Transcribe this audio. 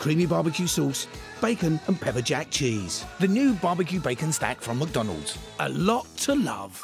creamy barbecue sauce, bacon and pepper jack cheese. The new barbecue bacon stack from McDonald's. A lot to love.